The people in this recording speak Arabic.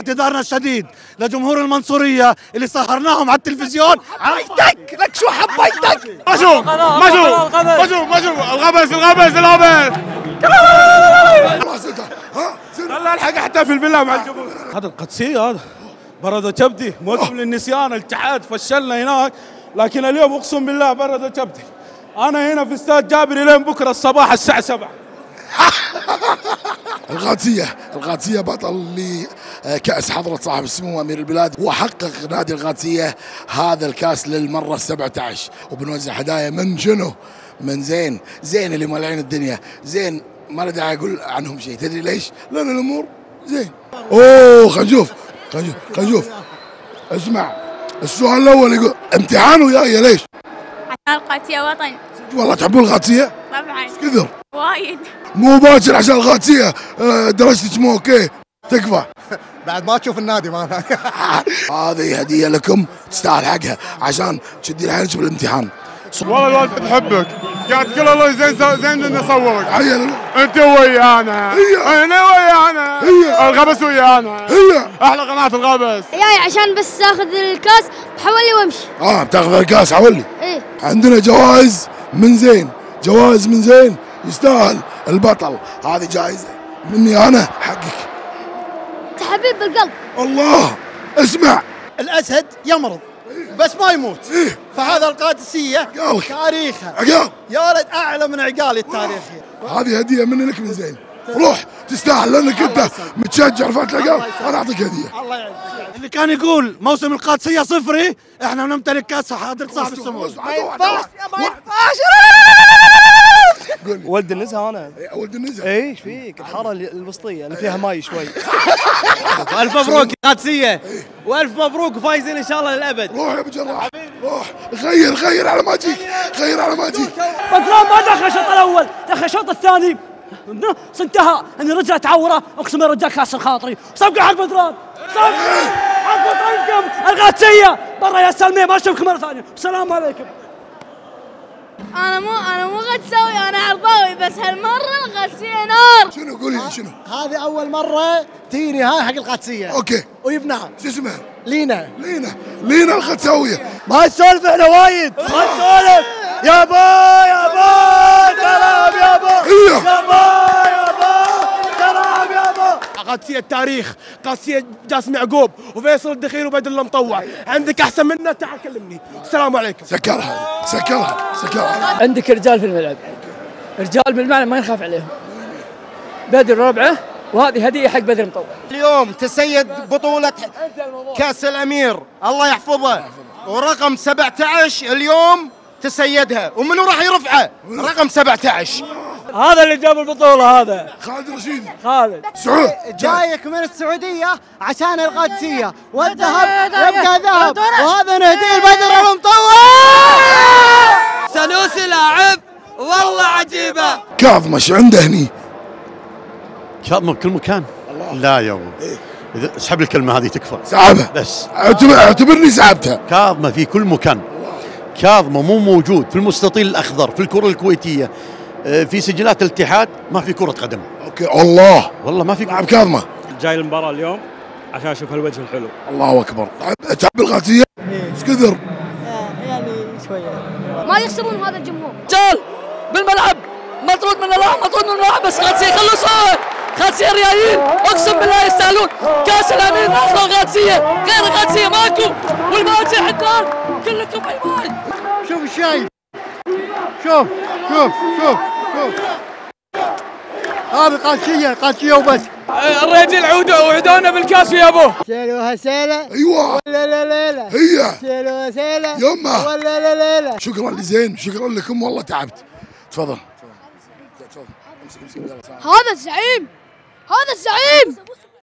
اعتذارنا الشديد لجمهور المنصورية اللي سهرناهم على التلفزيون. عايتك لك شو حبيتك؟ ما شوف ما شوف ما شوف ما شوف الغبس الغبس الغبس لا الحق احتفل بالله مع الجمهور. هذا القدسية هذا. برد كبدي موسم للنسيان الاتحاد فشلنا هناك. لكن اليوم أقسم بالله برد كبدي. أنا هنا في استاد جابر لين بكرة الصباح الساعة 7 القادسية القادسية بطل لكأس حضرة صاحب السمو أمير البلاد وحقق نادي القادسية هذا الكاس للمرة السبعة عشر وبنوزع هدايا من شنو؟ من زين زين اللي مولعين الدنيا. زين ما له داعي أقول عنهم شيء. تدري ليش؟ لأن الأمور زين. أوه خلينا نشوف خلينا نشوف اسمع السؤال الأول يقول امتحان وياي ليش؟ عشان القادسية وطن. والله تحبون القادسية طبعا. كثر؟ وايد. مو باكر عشان القادسية آه، درجتك مو أوكي. تكفى. بعد ما تشوف النادي ما هذه هدية لكم تستاهل حقها عشان تشدين حيلك بالامتحان. والله الوالده تحبك قاعد تقول الله زين زين اني اصورك. أنت ويانا. أنا. ويانا. الغبس ويانا أحلى قناة الغبس. جاي عشان بس آخذ الكاس بحولي وامشي. آه بتاخذ الكاس حولي. إيه. عندنا جوائز من زين. جوائز من زين. يستاهل البطل. هذه جائزة مني أنا حقك. حبيب بالقلب. الله اسمع. الاسد يمرض بس ما يموت. إيه. فهذا القادسية قالك. تاريخها عقال. يا ولد أعلى من عقالي التاريخي. هذه هدية مني لك من زين. روح تستاهل لأنك أنت متشجع رفعت العقال. أنا أعطيك هدية. الله يعزك اللي كان يقول موسم القادسية صفري إحنا نمتلك كأس حاضر صاحب السمو. ما ينفعش ولد النزهة أنا. ولد النزهة. اي إيش فيك؟ الحارة الوسطية اللي فيها ماي شوي. ألف مبروك قادسية. وألف مبروك وفايزين إن شاء الله للأبد. روح يا أبو جراح. روح. غير غير على ما أجيك. غير على ما أجيك. بدران ما دخل الشوط الأول دخل الشوط الثاني. انتهى ان رجله تعوره أقسم بالله رجال كاسر خاطري صفقة حق بدران. صفقة حق وطنكم القادسية. برا يا سلمية ما أشوفكم مرة ثانية. السلام عليكم. أنا مو أنا مو عرضاوي بس هالمرة القادسية نار. شنو قولي لي شنو؟ هذه أول مرة تيني هاي حق القادسية. okay. ويبناها. شو اسمها؟ لينا. لينا. لينا الختاويه ما نسولف إحنا وايد. ما نسولف يا با يا با كلام يا با. يا با يا با كلام يا با. قادسية التاريخ قادسية جاسم يعقوب وفيصل الدخيل وبدر المطوع عندك أحسن منه تعال كلمني. السلام عليكم. سكرها سكرها سكرها. عندك رجال في الملعب. رجال بالمعنى ما نخاف عليهم. بدر ربعه وهذه هدية حق بدر المطوع اليوم تسيد بطولة كأس الأمير. الله يحفظه. ورقم 17 اليوم تسيدها. ومنو راح يرفعه؟ رقم 17 هذا اللي جاب البطولة هذا. خالد رشيدي خالد. سعود. جايك من السعودية عشان القادسية. والذهب يبقى ذهب. وهذا نهديه البدر المطوع سنوسي لاعب. والله عجيبة. كاظمه شو عنده هني. كاظمه بكل مكان. لا يا أبو. إذا اسحب الكلمة هذه تكفى. سحبها. بس. اعتبر اعتبرني سحبتها. كاظمه في كل مكان. كاظمه مو موجود. في المستطيل الأخضر في الكرة الكويتية آه، في سجلات الاتحاد ما في كرة قدم. أوكي. الله. والله ما في لعب كاظمه جاي المباراة اليوم عشان أشوف هالوجه الحلو. الله أكبر. تحب القادسيه إيش كثر؟ ما يخسرون هذا الجمهور. رجال بالملعب مطرود من الله مطرود من الله. بس غاتسيه خلصوا غاتسيه ريايين اقسم بالله يستاهلون. كاس الامير أصلا غاتسيه غير غاتسيه ماكو. والباقي حتى كلكم باي باي شوف الشايب. شوف شوف شوف شوف. هذه قادسية قادسية وبس. الرجل عودوا وعدونا بالكاس يا ابوه سيلوها سيله أيوه. ولا لا لا لا. هي. سيلوها سيله يمه ولا لا لا لا. شكرا لزين شكرا لكم والله تعبت. تفضل. هذا الزعيم. هذا الزعيم.